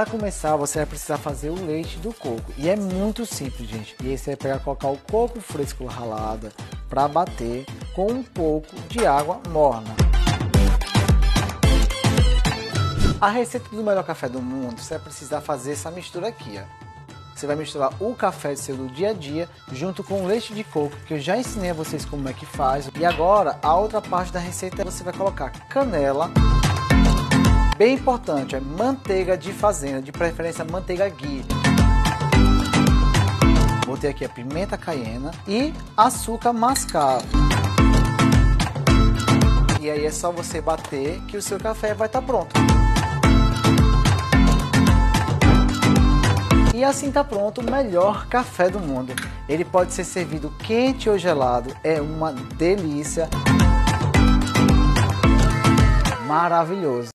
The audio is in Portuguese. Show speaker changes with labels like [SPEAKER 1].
[SPEAKER 1] Para começar, você vai precisar fazer o leite do coco. E é muito simples, gente. E aí você vai pegar colocar o coco fresco ralado para bater com um pouco de água morna. A receita do melhor café do mundo, você vai precisar fazer essa mistura aqui, ó. Você vai misturar o café seu do dia a dia junto com o leite de coco, que eu já ensinei a vocês como é que faz. E agora, a outra parte da receita, você vai colocar canela, bem importante, é manteiga de fazenda, de preferência manteiga ghee. Botei aqui a pimenta caiena e açúcar mascavo. E aí é só você bater que o seu café vai estar tá pronto. E assim está pronto o melhor café do mundo. Ele pode ser servido quente ou gelado, é uma delícia. Maravilhoso.